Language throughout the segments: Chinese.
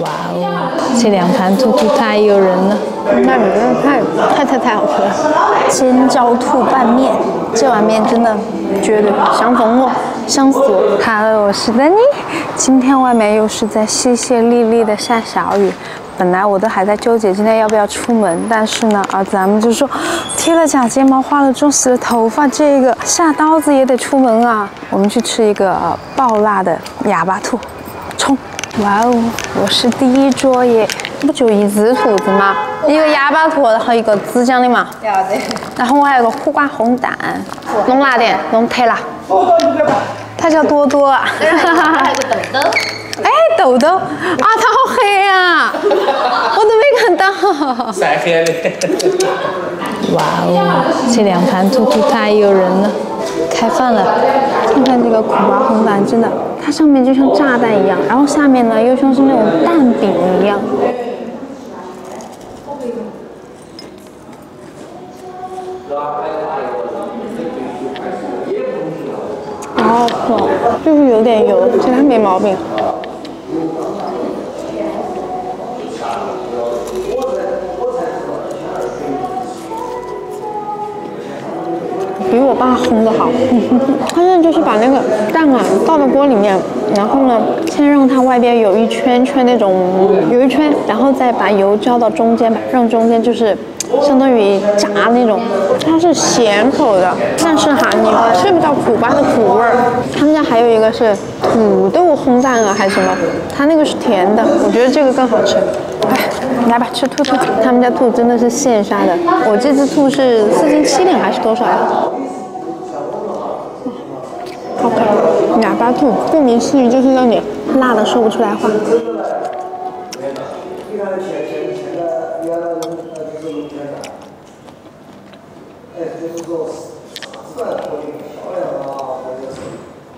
哇哦，这两盘兔兔太诱人了，那里面太太太太好吃了。尖椒兔拌面，这碗面真的绝对香疯我，香死我。Hello，我是丹妮，今天外面又是在淅淅沥沥的下小雨。本来我都还在纠结今天要不要出门，但是呢，儿子咱们就说贴了假睫毛、化了妆、洗了头发，这个下刀子也得出门啊。我们去吃一个爆辣的哑巴兔，冲！哇哦，我是第一桌耶，不就一只兔子吗？一个哑巴兔，然后一个紫姜的嘛。要得。然后我还有个苦瓜红蛋，弄辣点，弄特辣。它叫多多。还有个豆豆。哎，豆豆啊，它好黑啊，我都没看到。晒黑的。哇哦，这两盘兔兔太诱人了，开饭了。苦瓜烘蛋，真的，它上面就像炸弹一样，然后下面呢又像是那种蛋饼一样。好爽，就是有点油，其他没毛病。比我爸烘的好，他现在就是把那个蛋啊倒到锅里面，然后呢，先让它外边有一圈圈那种有一圈，然后再把油浇到中间吧，让中间就是相当于炸那种。它是咸口的，但是哈，你吃不到苦瓜的苦味儿。他们家还有一个是土豆烘蛋啊，还是什么？它那个是甜的，我觉得这个更好吃。哎，来吧，吃兔兔。他们家兔真的是现杀的，我这只兔是四斤七两还是多少呀？好巴兔，顾名思义就是让你辣的说不出来话。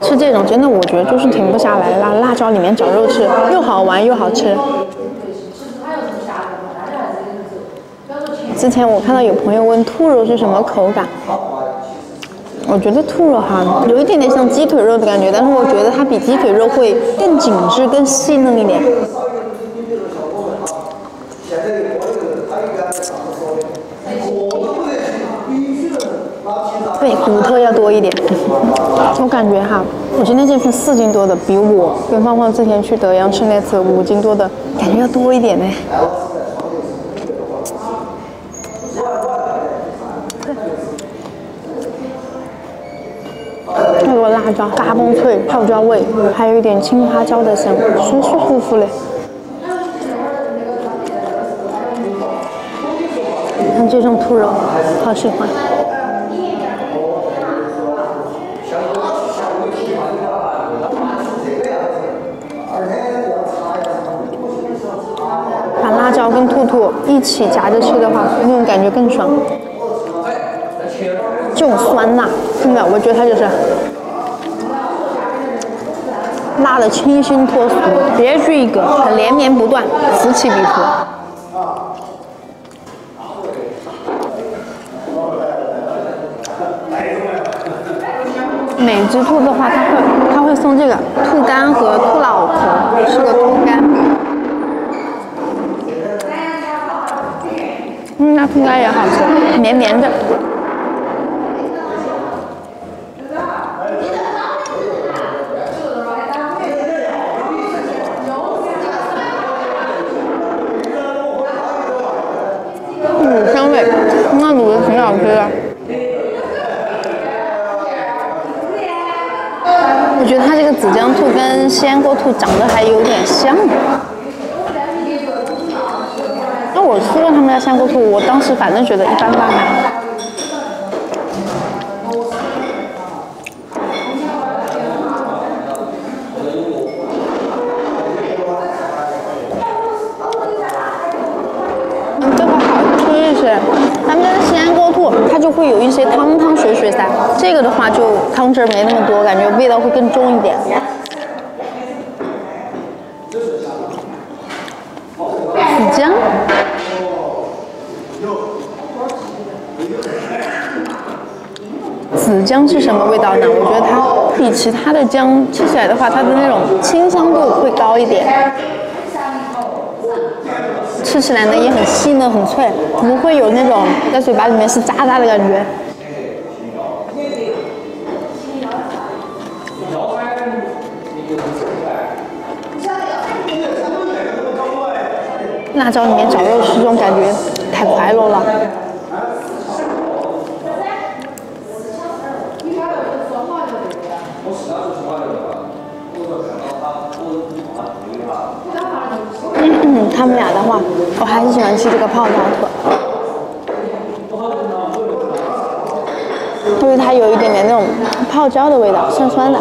吃这种真的，我觉得就是停不下来，辣辣椒里面找肉吃，又好玩又好吃。之前我看到有朋友问兔肉是什么口感，我觉得兔肉哈有一点点像鸡腿肉的感觉，但是我觉得它比鸡腿肉会更紧致、更细嫩一点。对，骨头要多一点。我感觉哈，我今天这份四斤多的，比我跟芳芳之前去德阳吃那次五斤多的感觉要多一点呢。那个辣椒嘎嘣脆，泡椒味，还有一点青花椒的香，舒舒服服嘞。看这种兔肉，好喜欢。把辣椒跟兔兔一起夹着吃的话，那种感觉更爽。这种酸辣，真的，我觉得它就是辣的清新脱俗，别具一格，连绵不断，此起彼伏。每只兔子的话，它会它会送这个兔肝和兔脑壳，是个兔肝。嗯，那兔肝也好吃，绵绵的。卤香味，那卤的挺好吃的。我觉得它这个紫姜兔跟西安锅兔长得还有点像。那我吃过他们家香锅兔，我当时反正觉得一般般。嗯，这个好吃一些。他们家的西安锅兔，它就会有一些汤汤水水噻。这个的话就汤汁没那么多，感觉味道会更重一点。紫姜，紫姜是什么味道呢？我觉得它比其他的姜吃起来的话，它的那种清香度会高一点。吃起来呢也很细嫩很脆，不会有那种在嘴巴里面是渣渣的感觉。辣椒里面找肉丝这种感觉太快乐了。他们俩的话，我还是喜欢吃这个泡椒特，就是它有一点点那种泡椒的味道，酸酸的。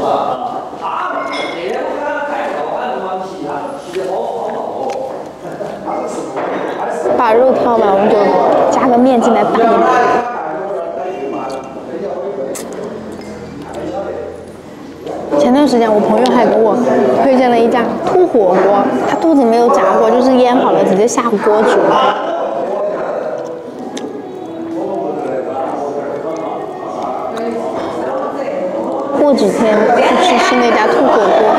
把肉挑完，我们就加个面进来拌一拌。前段时间我朋友还给我推荐了一家兔火锅，他肚子没有炸过，就是腌好了直接下锅煮。过几天就去吃那家兔火锅，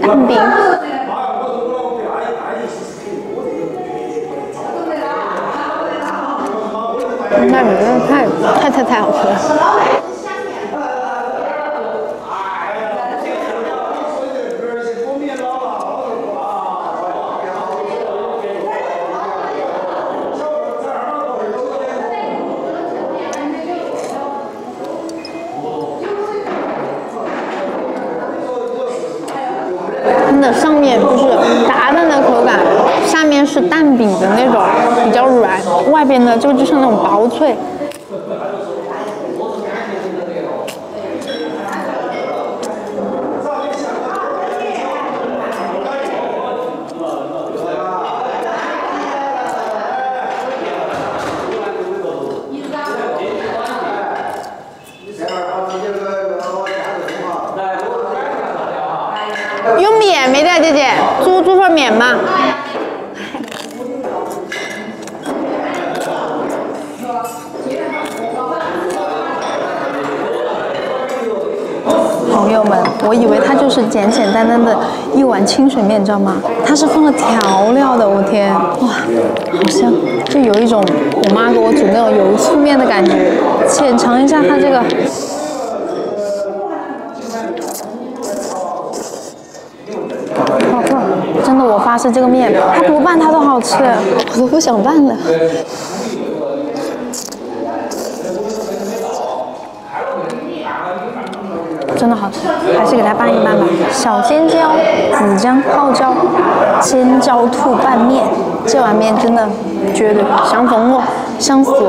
再来一个蛋饼。那里真的太太太太好吃了。的，上面就是炸的口感，下面是蛋饼的那种比较软，外边呢就就像那种薄脆。有面没得，姐姐，面嘛。朋友们，我以为它就是简简单单的一碗清水面，你知道吗？它是放了调料的，我天，哇，好香，就有一种我妈给我煮那种油醋面的感觉。浅尝一下它这个。真的，我发誓这个面，它不拌它都好吃，我都不想拌了。真的好吃，还是给它拌一拌吧。小尖椒、紫姜、泡椒、尖椒兔拌面，这碗面真的绝对香疯了，香死我！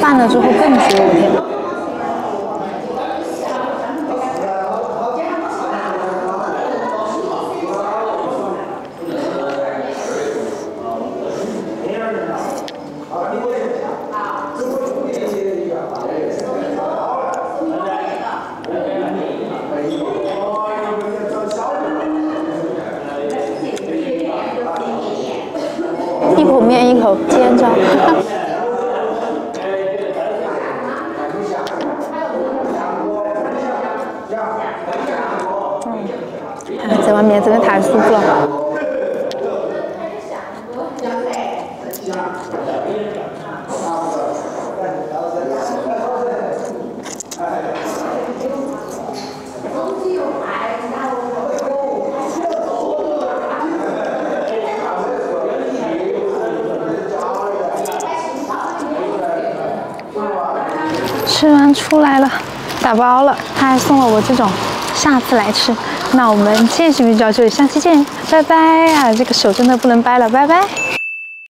拌了之后更绝，我天！一口面一口尖椒。嗯，这碗面真的太舒服了。吃完出来了，打包了，他还送了我这种，下次来吃。那我们这期视频就到这里，下期见，拜拜啊！这个手真的不能掰了，拜拜。